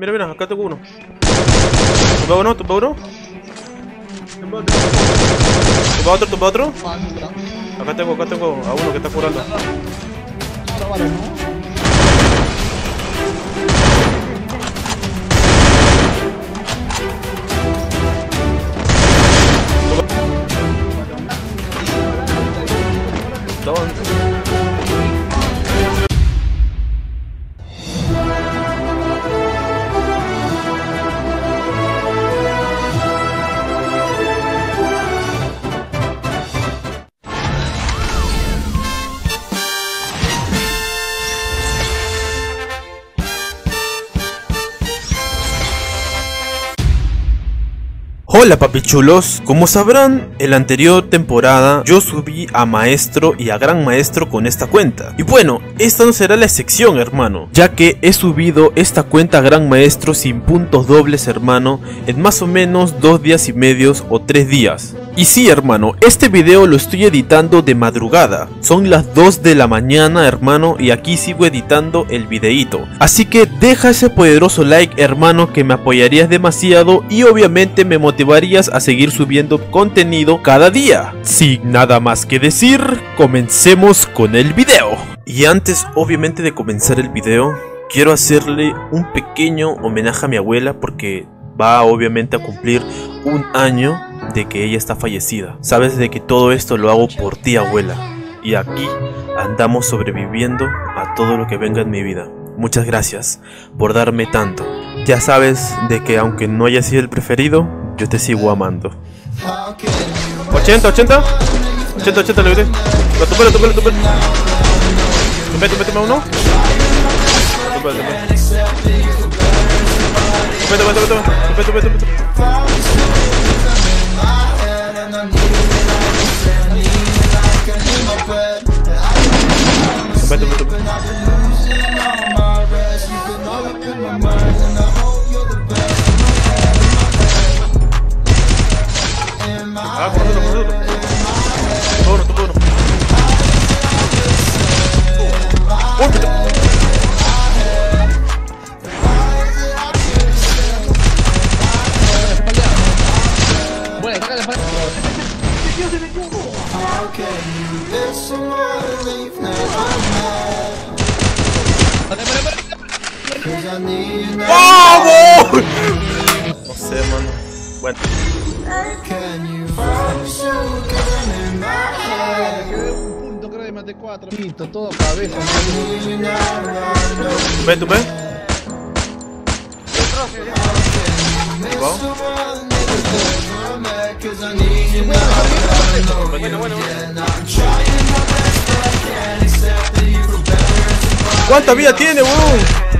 Mira, mira, acá tengo uno. Tumba uno, tumba uno. Tumba otro, tumba otro. Acá tengo, acá tengo a uno que está curando. Hola papichulos, como sabrán, en la anterior temporada yo subí a maestro y a gran maestro con esta cuenta. Y bueno, esta no será la excepción hermano, ya que he subido esta cuenta a gran maestro sin puntos dobles hermano en más o menos dos días y medios o tres días. Y sí hermano, este video lo estoy editando de madrugada, son las 2 de la mañana hermano y aquí sigo editando el videíto. Así que deja ese poderoso like hermano que me apoyarías demasiado y obviamente me motivarías a seguir subiendo contenido cada día. Sin nada más que decir, comencemos con el video. Y antes obviamente de comenzar el video, quiero hacerle un pequeño homenaje a mi abuela porque va obviamente a cumplir un año de que ella está fallecida. Sabes de que todo esto lo hago por ti, abuela. Y aquí andamos sobreviviendo a todo lo que venga en mi vida. Muchas gracias por darme tanto. Ya sabes de que aunque no haya sido el preferido, yo te sigo amando. 80, 80. 80, 80 le grité. Lo tupe, lo tupe, lo tupe. Tupe, tupe, tupe uno. Tupe, tupe. Tupe, tupe, tupe. ¡Vamos! No sé, mano. Bueno, un punto, creo que maté cuatro. Listo, todo cabeza. tupe, tupe. Wow. Bueno, bueno, bueno. ¿Cuánta vida tiene, weón?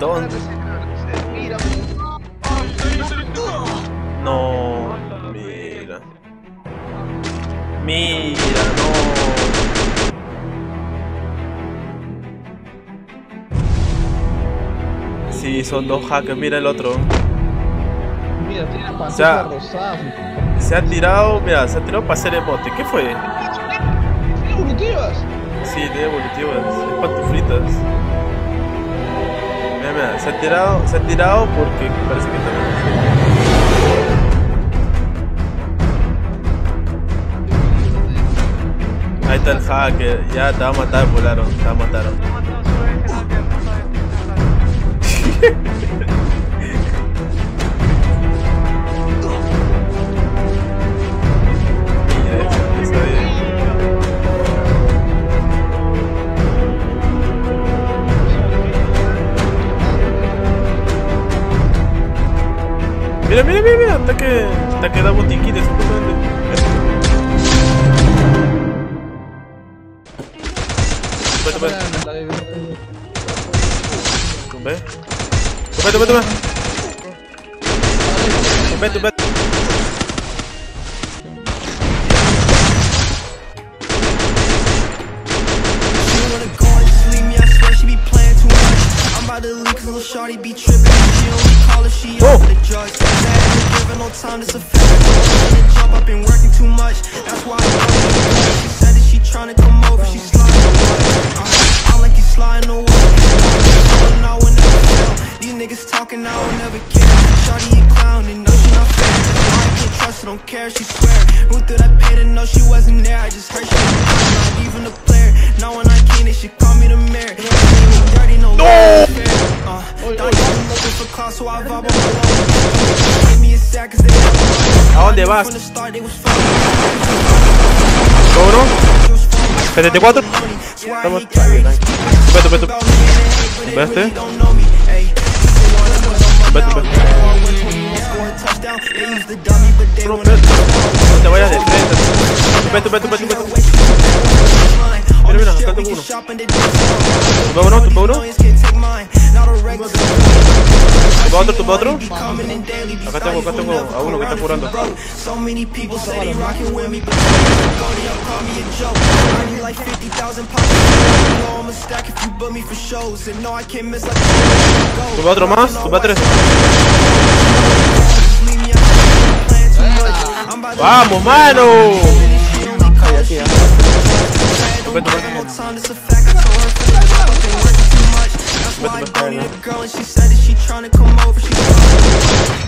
¿Dónde? No, mira. Mira, no. Sí, son dos hackers, mira el otro. Mira, tiene la O pantalla sea- rosada. Se ha tirado, mira, se ha tirado para hacer emote. ¿Qué fue? Tiene evolutivas. Sí, de evolutivas, es pantuflitas. Mira, se ha tirado, se ha tirado porque parece que está Ahí está el hacker, ya te va a matar, volaron, te va a matar. leave me, I swear she be playing too much. I'm about to leave cause little shorty be tripping. She dollar, she the judge. That no time, a fact. I've been working too much, that's why I'm She said that she trying to you want score a touchdown, they use the dummy, but they Tupe. wanna No te vayas de frente. Tupe, tupe, tupe. tupe. Mira, mira, acá tengo uno. Tupe uno, tupe uno. Tupe otro, tupe otro. Acá tengo, acá tengo a uno que está curando. So many people say they rockin' with me, but Cody, y'all call me a joke. I need like 50,000 pounds. You know I'm a stack if you book me for shows. And no, I can't miss like Tupe otro más, tupe tres. ¡Vamos, mano! Tupe. Girl and she said that she tryna come over. She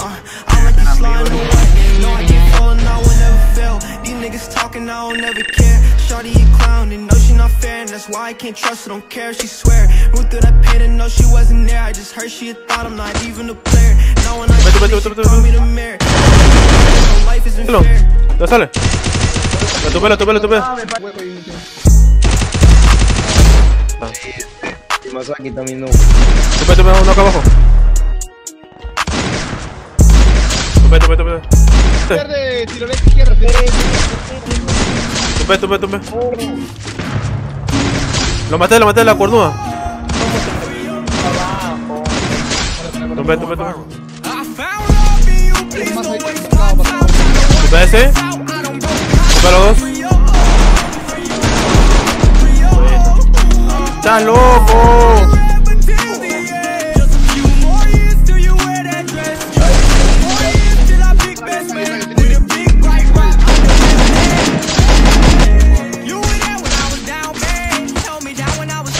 uh, I'm like you sliding away. No, I keep falling, I will never fail. These niggas talking, I don't never care. Shorty a clown and know she not fair, and that's why I can't trust her. Don't care, she swear. Who thought I paid to know she wasn't there? I just heard she had thought I'm not even a player. Now when I Vete, see vete, it, she vete, call vete. me the mayor. No life isn't Hello. fair. Ya sale. La tupe, la tupe, la tupe. Masaki también no. Tupe, tupe, uno acá abajo. Tupe, tupe, tupe. Verde, tiroleta izquierda. Tupe, tupe, tupe. Lo maté, lo maté, la cornuda. Tupe, tupe, tupe. Tupe ese. Tupe los dos. ¡Estás loco!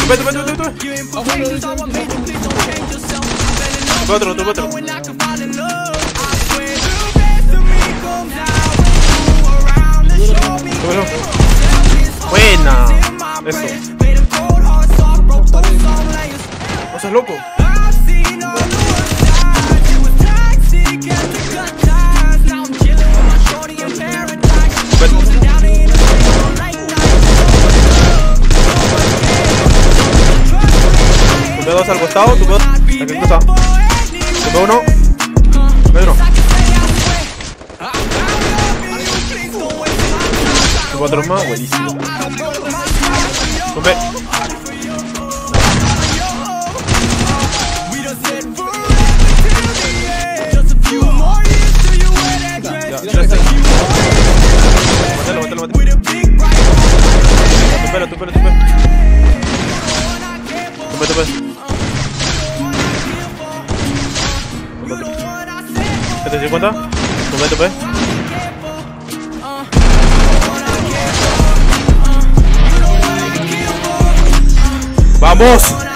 Tupe, tupe, tupe. Tupe otro, otro. Túpelo. Buena. No seas loco. Tupe dos al costado, tupe dos. Aquí está. Tupe uno. Pedro. Tupe otro más, buenísimo. Tu ¡Vamos!